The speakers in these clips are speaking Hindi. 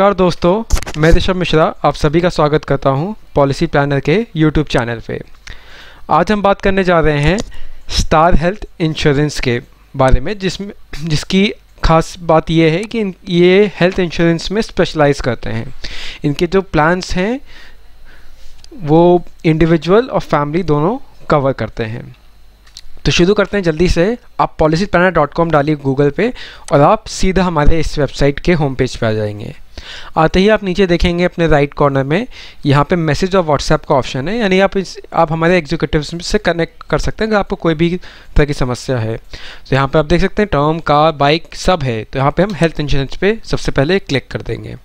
नमस्कार दोस्तों, मैं ऋषभ मिश्रा, आप सभी का स्वागत करता हूँ पॉलिसी प्लानर के यूट्यूब चैनल पे। आज हम बात करने जा रहे हैं स्टार हेल्थ इंश्योरेंस के बारे में, जिसमें, जिसकी खास बात यह है कि ये हेल्थ इंश्योरेंस में स्पेशलाइज करते हैं। इनके जो प्लान्स हैं, वो इंडिविजुअल और फैमिली दोनों कवर करते हैं। तो शुरू करते हैं जल्दी से। आप पॉलिसी प्लानर डॉट कॉम डालिए गूगल पे और आप सीधा हमारे इस वेबसाइट के होम पेज पे आ जाएँगे। आते ही आप नीचे देखेंगे अपने राइट कॉर्नर में, यहाँ पे मैसेज और व्हाट्सएप का ऑप्शन है, यानी आप इस, आप हमारे एग्जीक्यूटिव से कनेक्ट कर सकते हैं, अगर आपको कोई भी तरह की समस्या है। तो यहाँ पे आप देख सकते हैं टर्म कार बाइक सब है। तो यहाँ पे हम हेल्थ इंश्योरेंस पे सबसे पहले क्लिक कर देंगे।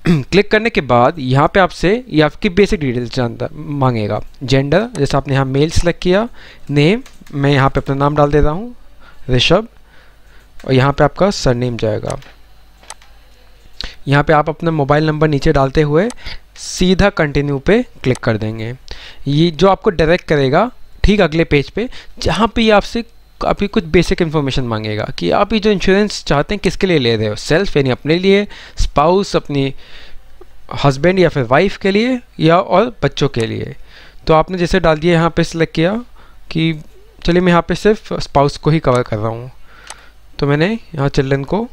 क्लिक करने के बाद यहाँ पे आपसे ये आपकी बेसिक डिटेल्स जानता, मांगेगा। जेंडर जैसे आपने यहाँ मेल सेलेक्ट किया नेम मैं यहाँ पे अपना नाम डाल देता हूँ, ऋषभ, और यहाँ पे आपका सरनेम जाएगा। यहाँ पे आप अपना मोबाइल नंबर नीचे डालते हुए सीधा कंटिन्यू पे क्लिक कर देंगे। ये जो आपको डायरेक्ट करेगा, ठीक अगले पेज पे, जहाँ पे आपसे आपकी कुछ बेसिक इन्फॉर्मेशन मांगेगा कि आप ये जो इंश्योरेंस चाहते हैं, किसके लिए ले रहे हो? सेल्फ यानी अपने लिए स्पाउस अपनी हस्बैंड या फिर वाइफ के लिए या और बच्चों के लिए। तो आपने जैसे डाल दिया, यहाँ पे सिलेक्ट किया कि चलिए मैं यहाँ पे सिर्फ़ स्पाउस को ही कवर कर रहा हूँ। तो मैंने यहाँ चिल्ड्रन को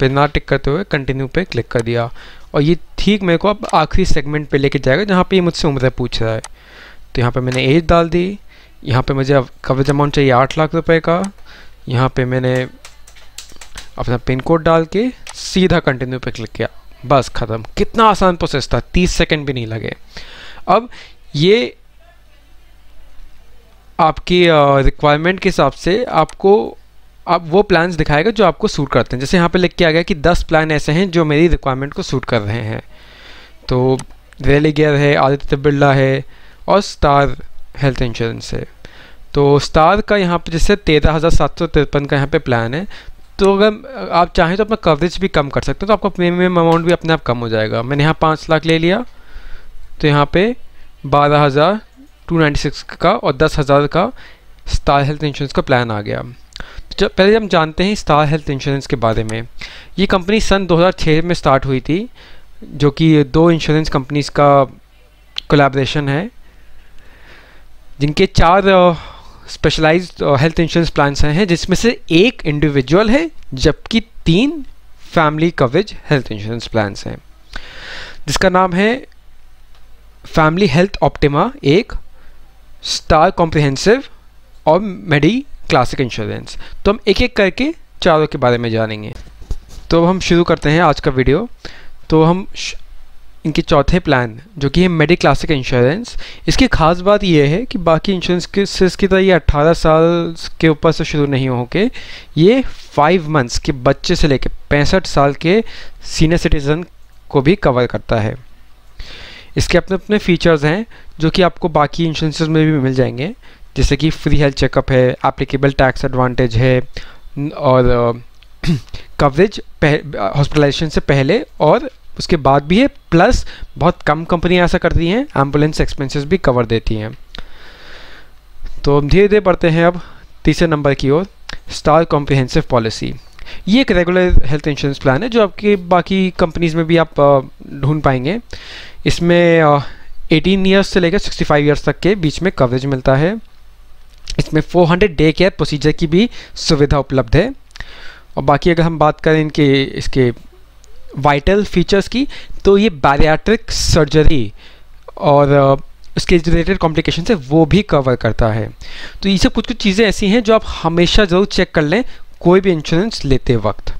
पे ना टिक करते हुए कंटिन्यू पे क्लिक कर दिया। और ये ठीक मेरे को अब आखिरी सेगमेंट पे लेके जाएगा जहाँ पे ये मुझसे उम्र पूछ रहा है। तो यहाँ पे मैंने एज डाल दी। यहाँ पे मुझे कवरेज अमाउंट चाहिए आठ लाख रुपए का। यहाँ पे मैंने अपना पिन कोड डाल के सीधा कंटिन्यू पे क्लिक किया। बस ख़त्म। कितना आसान प्रोसेस था। तीस सेकेंड भी नहीं लगे। अब ये आपकी रिक्वायरमेंट के हिसाब से आपको आप वो प्लान्स दिखाएगा जो आपको सूट करते हैं। जैसे यहाँ पे लिख के आ गया कि 10 प्लान ऐसे हैं जो मेरी रिक्वायरमेंट को सूट कर रहे हैं। तो रेली गेयर है आदित्य बिरला है और स्टार हेल्थ इंश्योरेंस है। तो स्टार का यहाँ पे जैसे तेरह हज़ार सात सौ तिरपन का यहाँ पे प्लान है। तो अगर आप चाहें तो अपना कवरेज भी कम कर सकते हो। तो आपका प्रीमियम अमाउंट भी अपने आप कम हो जाएगा। मैंने यहाँ पाँच लाख ले लिया। तो यहाँ पे बारह हज़ार टू नाइन्टी सिक्स का और दस हज़ार का स्टार हेल्थ इंश्योरेंस का प्लान आ गया। तो पहले हम जानते हैं स्टार हेल्थ इंश्योरेंस के बारे में, ये कंपनी सन 2006 में स्टार्ट हुई थी, जो कि दो इंश्योरेंस कंपनीज़ का कोलैबोरेशन है, जिनके चार स्पेशलाइज हेल्थ इंश्योरेंस प्लान्स हैं जिसमें से एक इंडिविजुअल है, जबकि तीन family coverage health insurance plans हैं। जिसका नाम है फैमिली हेल्थ ऑप्टिमा एक स्टार कॉम्प्रिहेंसिव और मेडी क्लासिक इंश्योरेंस तो हम एक एक करके चारों के बारे में जानेंगे। तो अब हम शुरू करते हैं आज का वीडियो। तो हम इनके चौथे प्लान जो कि है मेडी क्लासिक इंश्योरेंस इसकी खास बात यह है कि बाकी इंश्योरेंस के की तरह ये 18 साल के ऊपर से शुरू नहीं हो के ये फाइव मंथ्स के बच्चे से लेकर पैंसठ साल के सीनियर सिटीज़न को भी कवर करता है। इसके अपने अपने फीचर्स हैं, जो कि आपको बाकी इंश्योरेंस में भी मिल जाएँगे। जैसे कि फ्री हेल्थ चेकअप है एप्लीकेबल टैक्स एडवांटेज है और कवरेज हॉस्पिटलाइजेशन से पहले और उसके बाद भी है प्लस बहुत कम कंपनियाँ ऐसा करती हैं एंबुलेंस एक्सपेंसेस भी कवर देती हैं। तो धीरे धीरे बढ़ते हैं अब तीसरे नंबर की ओर स्टार कॉम्प्रिहेंसिव पॉलिसी ये एक रेगुलर हेल्थ इंश्योरेंस प्लान है, जो आपके बाकी कंपनीज़ में भी आप ढूंढ पाएँगे। इसमें एटीन ईयर्स से लेकर सिक्सटी फाइव ईयर्स तक के बीच में कवरेज मिलता है। इसमें 400 डे केयर प्रोसीजर की भी सुविधा उपलब्ध है। और बाकी अगर हम बात करें इनके, इसके वाइटल फीचर्स की तो ये बैरियाट्रिक सर्जरी और उसके रिलेटेड कॉम्प्लिकेशन है, वो भी कवर करता है। तो ये सब कुछ कुछ चीज़ें ऐसी हैं जो आप हमेशा ज़रूर चेक कर लें कोई भी इंश्योरेंस लेते वक्त।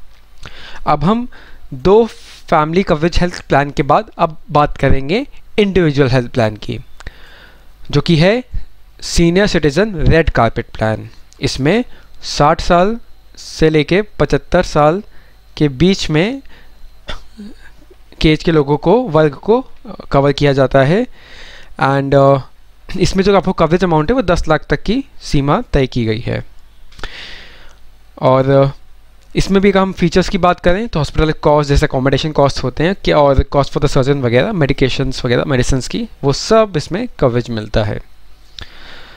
अब हम दो फैमिली कवरेज हेल्थ प्लान के बाद अब बात करेंगे इंडिविजुअल हेल्थ प्लान की, जो कि है senior citizen red carpet plan इसमें 60 साल से लेके 75 साल के बीच में केज के लोगों को वर्ग को कवर किया जाता है। एंड uh, इसमें जो आपको कवरेज अमाउंट है वो 10 लाख तक की सीमा तय की गई है। और इसमें भी अगर हम फीचर्स की बात करें तो हॉस्पिटल कॉस्ट जैसे अकोमोडेशन कॉस्ट होते हैं क्या और कॉस्ट फॉर द सर्जन वगैरह मेडिकेशंस वगैरह मेडिसिन की वो सब इसमें कवरेज मिलता है।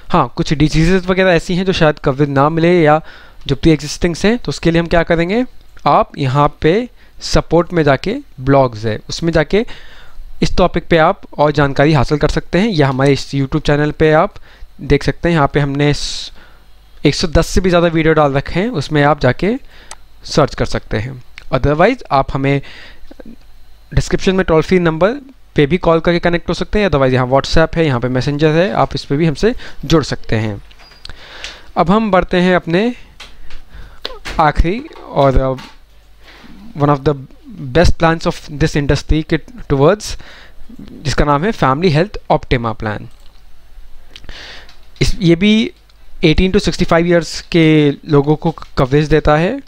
हाँ कुछ डिज़ीज़ वगैरह ऐसी हैं जो शायद कवरेज ना मिले या जो प्री एग्जिस्टिंग्स हैं तो उसके लिए हम क्या करेंगे? आप यहाँ पे सपोर्ट में जाके ब्लॉग्स है, उसमें जाके इस टॉपिक पे आप और जानकारी हासिल कर सकते हैं, या हमारे इस यूट्यूब चैनल पे आप देख सकते हैं, यहाँ पे हमने 110 से भी ज़्यादा वीडियो डाल रखे हैं, उसमें आप जाके सर्च कर सकते हैं। अदरवाइज़ आप हमें डिस्क्रिप्शन में टोल फ्री नंबर पे भी कॉल करके कनेक्ट हो सकते हैं, अदरवाइज़ यहाँ व्हाट्सएप है, यहाँ पे मैसेंजर है, आप इस पर भी हमसे जुड़ सकते हैं। अब हम बढ़ते हैं अपने आखिरी और one of the best plans of this industry के टूवर्ड्स जिसका नाम है फैमिली हेल्थ ऑप्टिमा प्लान इस, ये भी 18 टू 65 इयर्स के लोगों को कवरेज देता है।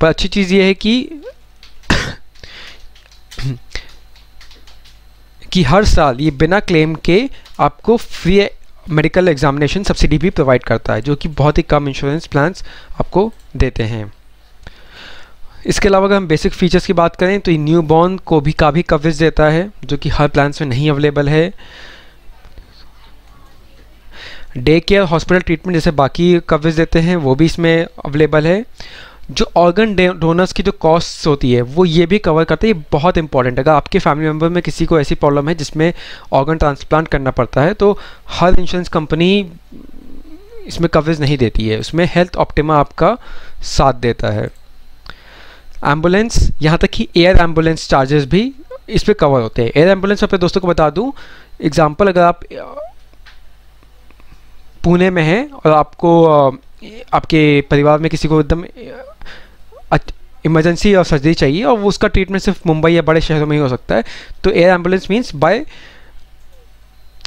पर अच्छी चीज़ ये है कि कि हर साल ये बिना क्लेम के आपको फ्री मेडिकल एग्जामिनेशन सब्सिडी भी प्रोवाइड करता है, जो कि बहुत ही कम इंश्योरेंस प्लान्स आपको देते हैं। इसके अलावा अगर हम बेसिक फीचर्स की बात करें तो ये न्यू बॉर्न को भी काफ़ी कवरेज देता है, जो कि हर प्लान्स में नहीं अवेलेबल है। डे केयर हॉस्पिटल ट्रीटमेंट जैसे बाकी कवरेज देते हैं, वो भी इसमें अवेलेबल है। जो ऑर्गन डोनर्स की जो कॉस्ट होती है, वो ये भी कवर करते हैं, ये बहुत इंपॉर्टेंट है। अगर आपके फैमिली मेंबर में किसी को ऐसी प्रॉब्लम है जिसमें ऑर्गन ट्रांसप्लांट करना पड़ता है तो हर इंश्योरेंस कंपनी इसमें कवरेज नहीं देती है। उसमें हेल्थ ऑप्टिमा आपका साथ देता है। एंबुलेंस यहाँ तक कि एयर एंबुलेंस चार्जेस भी इस पर कवर होते हैं। एयर एंबुलेंस अपने दोस्तों को बता दूँ एग्ज़ाम्पल अगर आप पुणे में हैं और आपको आपके परिवार में किसी को एकदम इमरजेंसी और सर्जरी चाहिए और उसका ट्रीटमेंट सिर्फ़ मुंबई या बड़े शहरों में ही हो सकता है। तो air ambulance means by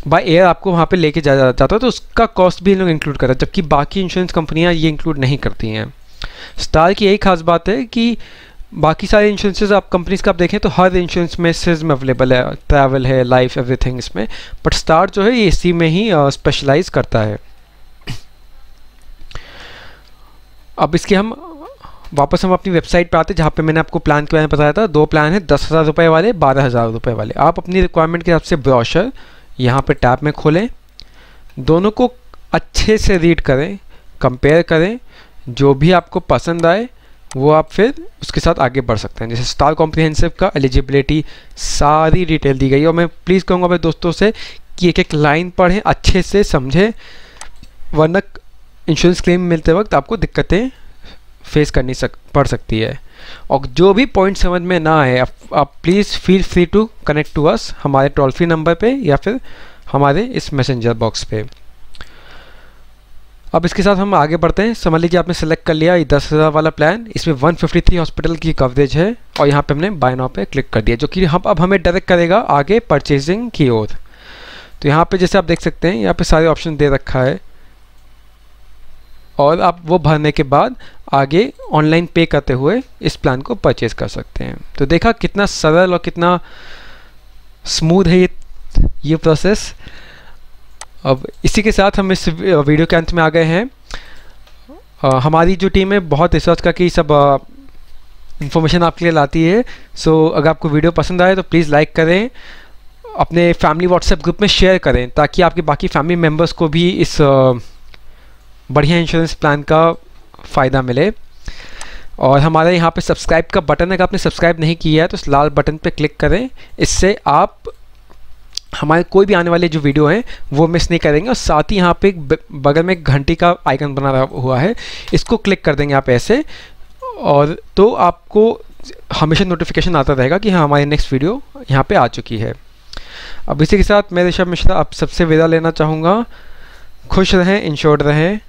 by air आपको वहाँ पे लेके जाया जाता है तो उसका कॉस्ट भी इन लोग इंक्लूड करता है, जबकि बाकी इंश्योरेंस कंपनियाँ ये इंक्लूड नहीं करती हैं। स्टार की यही खास बात है कि बाकी सारे इंश्योरेंसेज आप कंपनीज़ का आप देखें तो हर इंश्योरेंस में सिज में अवेलेबल है ट्रैवल है लाइफ एवरीथिंग इसमें। बट स्टार जो है ये इसी में ही स्पेशलाइज करता है। अब इसके हम वापस हम अपनी वेबसाइट पर आते जहाँ पे मैंने आपको प्लान के बारे में बताया था। दो प्लान है, दस हज़ार रुपये वाले, बारह हज़ार रुपये वाले। आप अपनी रिक्वायरमेंट के हिसाब से ब्रॉशर यहाँ पे टैब में खोलें। दोनों को अच्छे से रीड करें कंपेयर करें। जो भी आपको पसंद आए, वो आप फिर उसके साथ आगे बढ़ सकते हैं। जैसे स्टार कॉम्प्रिहेंसिव का एलिजिबिलिटी सारी डिटेल दी गई और मैं प्लीज़ कहूँगा अपने दोस्तों से कि एक एक लाइन पढ़ें, अच्छे से समझें। वरना इंश्योरेंस क्लेम मिलते वक्त आपको दिक्कतें फेस करनी सक पड़ सकती है। और जो भी पॉइंट समझ में ना आए आप, please feel free to connect to us हमारे टोल फ्री नंबर पे या फिर हमारे इस मैसेंजर बॉक्स पे। अब इसके साथ हम आगे बढ़ते हैं। समझ लीजिए आपने सेलेक्ट कर लिया ये दस हज़ार वाला प्लान इसमें 153 हॉस्पिटल की कवरेज है और यहाँ पे हमने बाय नाउ पे क्लिक कर दिया जो कि हम अब हमें डायरेक्ट करेगा आगे परचेजिंग की ओर। तो यहाँ पे जैसे आप देख सकते हैं यहाँ पे सारे ऑप्शन दे रखा है। और आप वो भरने के बाद आगे ऑनलाइन पे करते हुए इस प्लान को परचेज कर सकते हैं। तो देखा कितना सरल और कितना स्मूथ है ये ये प्रोसेस अब इसी के साथ हम इस वीडियो के अंत में आ गए हैं। आ, हमारी जो टीम है बहुत रिसर्च करके सब इन्फॉर्मेशन आपके लिए लाती है। सो अगर आपको वीडियो पसंद आए तो प्लीज़ लाइक करें। अपने फैमिली व्हाट्सएप ग्रुप में शेयर करें ताकि आपके बाकी फैमिली मेंबर्स को भी इस बढ़िया इंश्योरेंस प्लान का फ़ायदा मिले। और हमारे यहाँ पे सब्सक्राइब का बटन अगर आपने सब्सक्राइब नहीं किया है तो इस लाल बटन पे क्लिक करें। इससे आप, हमारे कोई भी आने वाले जो वीडियो हैं, वो मिस नहीं करेंगे। और साथ ही यहाँ पे बगल में एक घंटी का आइकन बना हुआ है, इसको क्लिक कर देंगे आप ऐसे। और तो आपको हमेशा नोटिफिकेशन आता रहेगा कि हाँ हमारी नेक्स्ट वीडियो यहाँ पे आ चुकी है। अब इसी के साथ मैं ऋषभ मिश्रा, आप सबसे विदा लेना चाहूँगा। खुश रहें इंश्योर्ड रहें।